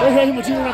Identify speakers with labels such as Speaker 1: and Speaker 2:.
Speaker 1: 我说你记亲了。